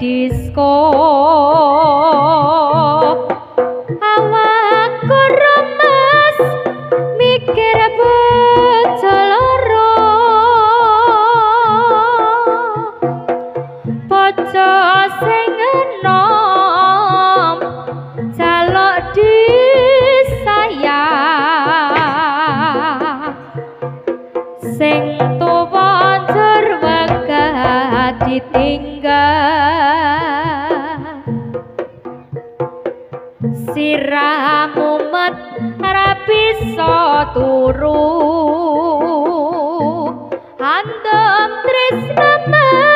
disco mumet ra bisa turu. Andam tresnane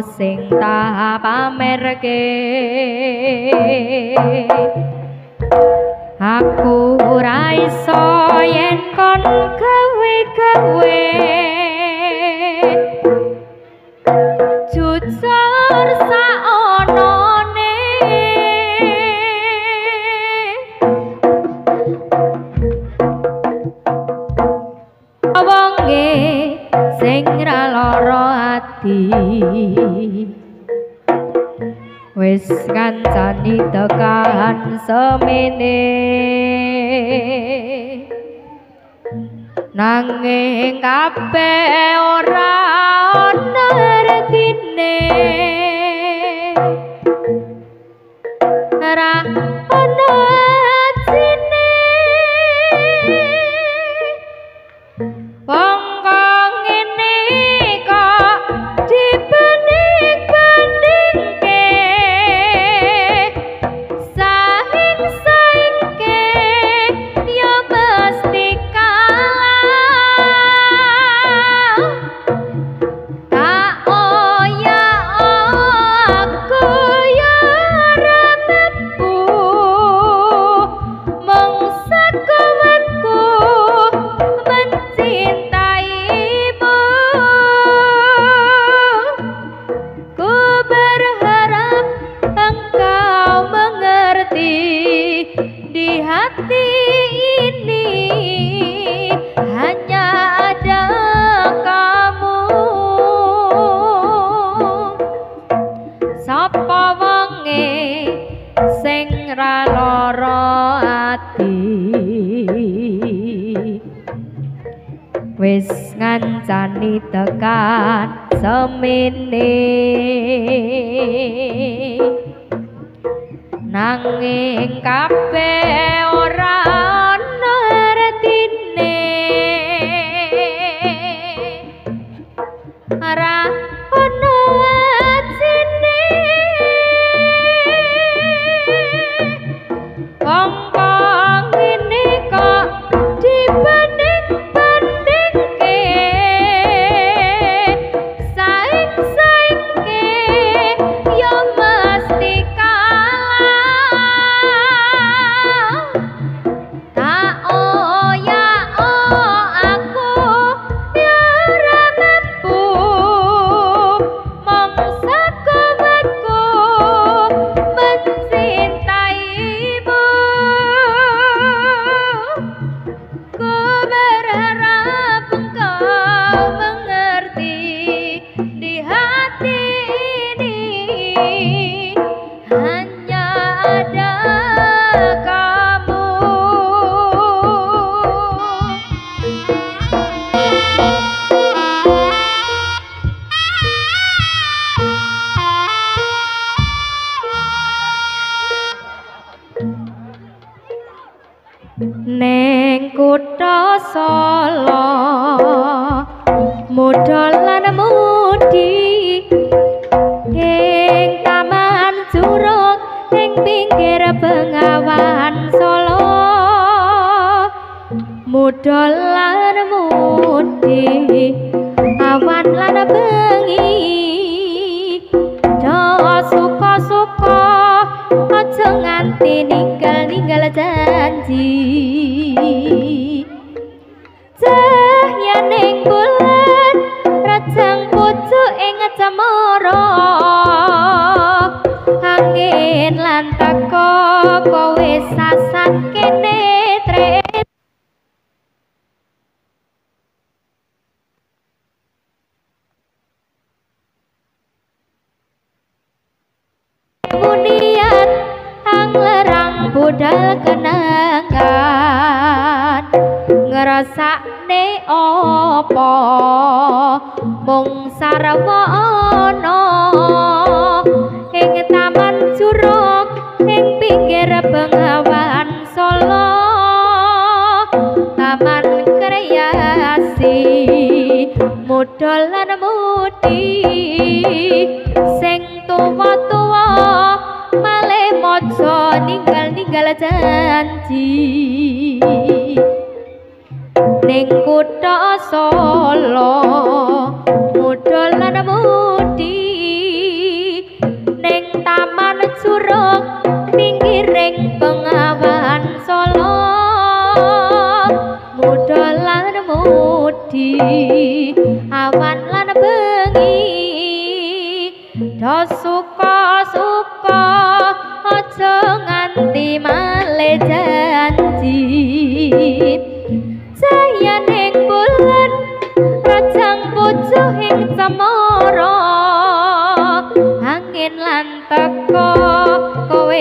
sing tahap pamerke aku ora iso yen kon gawe-gawe. ngancani tekahan semene nanging kabeh ora ana retine wis ngancani tekan semene. Nanging kabeh janji cahyaning bulan rajang pucuk ing cemara angin lan teko kowe sasat kene budal kenangan ngrasakne apa? Mung sarwana ing taman curug ing pinggir Bengawan Solo. Taman kreasi mudhal lan mudi. Sing tuwa-tuwa male maca ninggal-ninggal janji ning kutha Solo. Mudhal lan mudi ning taman curug pinggiring Bengawan Solo. Mudhal lan mudi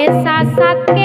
kowe sasat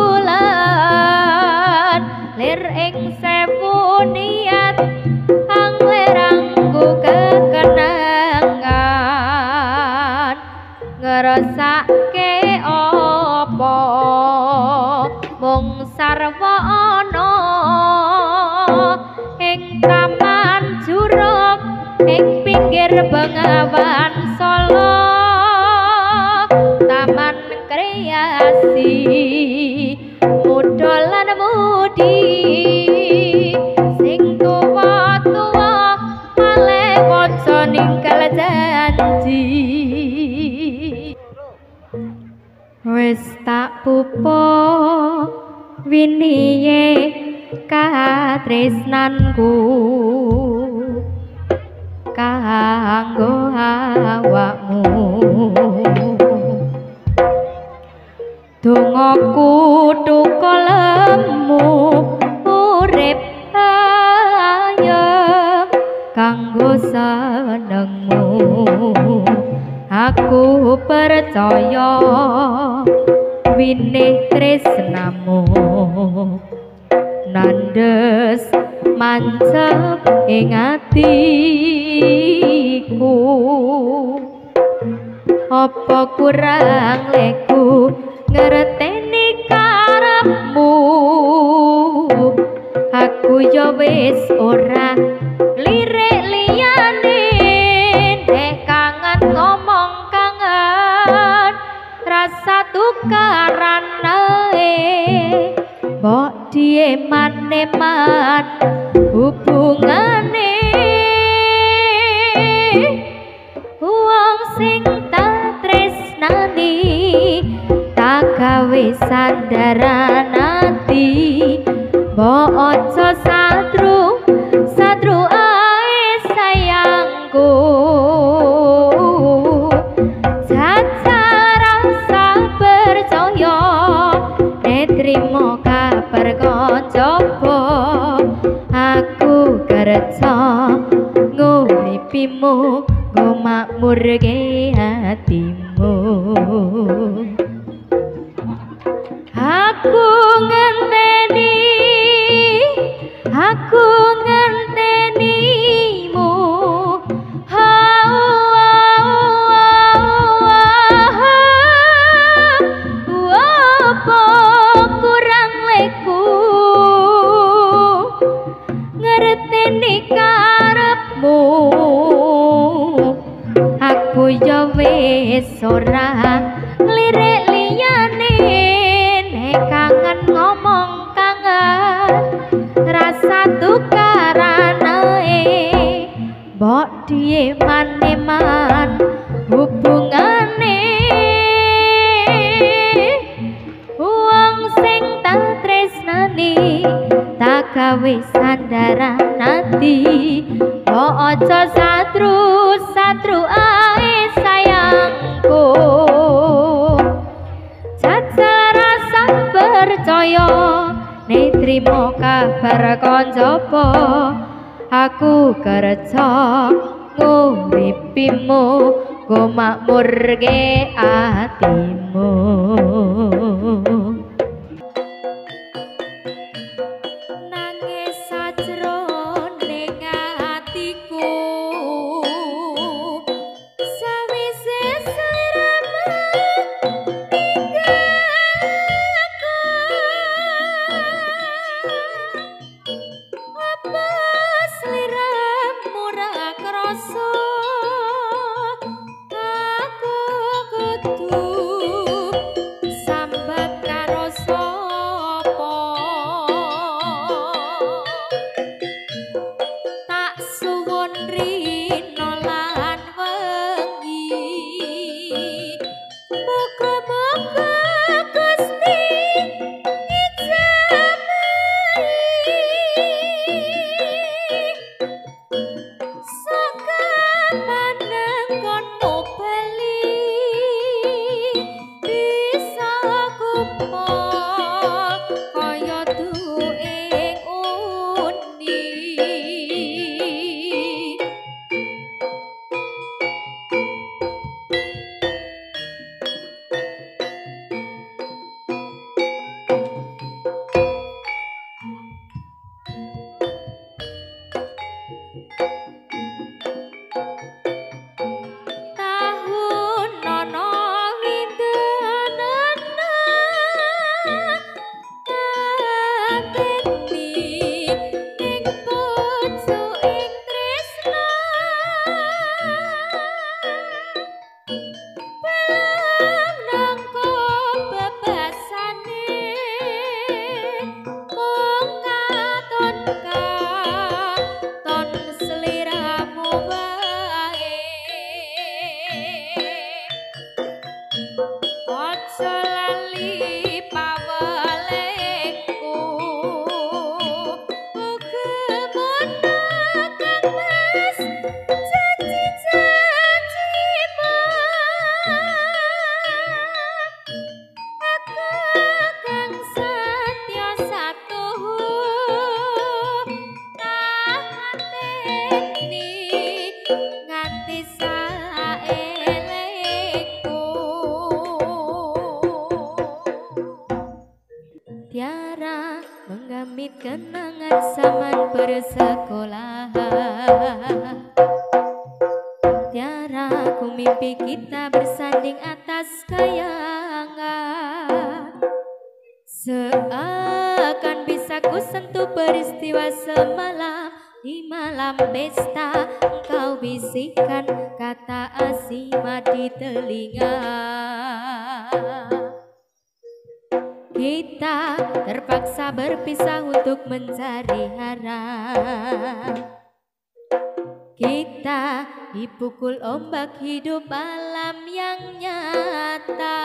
bulan. Lir ing sewu sepunian anglerangku kekenangan. Ngerasa ke opo mung sarwa ana ing taman jurup ing pinggir bengawan ninggal janji Wis tak pupo Winiye katresnanku. Kanggo awakmu. Dongaku tukolemu urip kanggo senengmu. Aku percaya winih tresnamu. Nandes mancep ing atiku. Apa kurang leku ngerteni karepmu? Aku yo wis ora tukaran nae Mbok die maneman hubungane. Wong sing tak tresnani tak gawe sandaran nguripimu Gumakmur ke hatimu Aku ngenteni Aku mbok die maneman hubungane. Wong sing tak tresnani tak gawe sandaran ati. Kok aja satru satru ae sayangku. Caca rasa percaya Netrimo kabar konjopo Aku kerja nguripimu Ku makmur ke atimu kenangan zaman bersekolah. Berpisah untuk mencari harap. Kita dipukul ombak hidup alam yang nyata.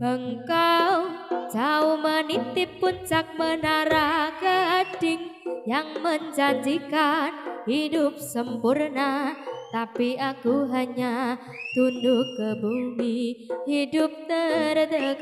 Engkau jauh menitip puncak menara gading Yang menjanjikan hidup sempurna tapi aku hanya tunduk ke bumi hidup terdekat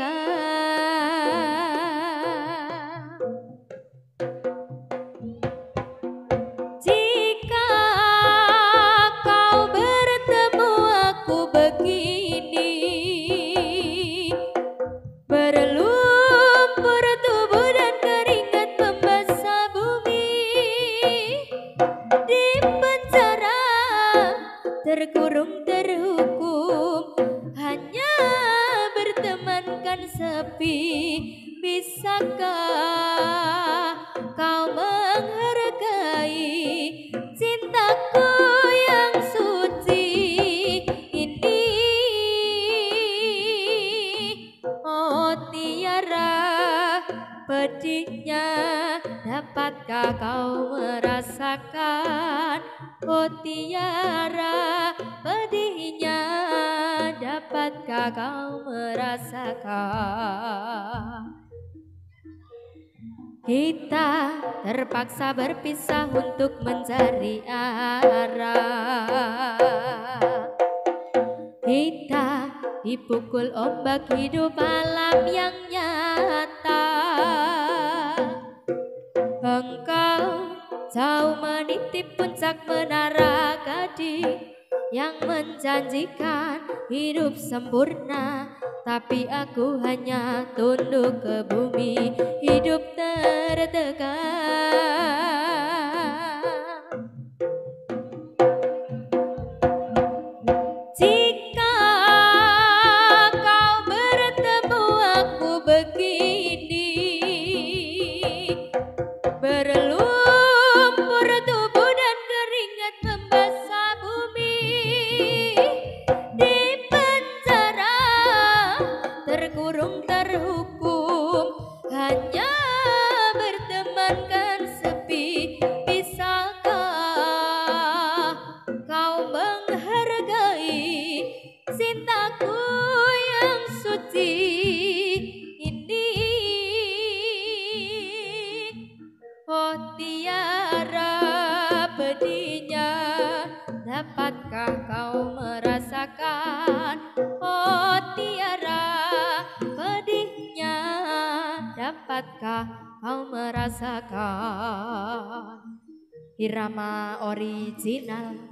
pedihnya dapatkah kau merasakan? Oh tiara pedihnya dapatkah kau merasakan? Kita terpaksa berpisah untuk mencari arah. Kita dipukul ombak hidup alam yang nyata jauh menitip puncak menara gading yang menjanjikan hidup sempurna. Tapi aku hanya tunduk ke bumi hidup tertekan hanya Irama original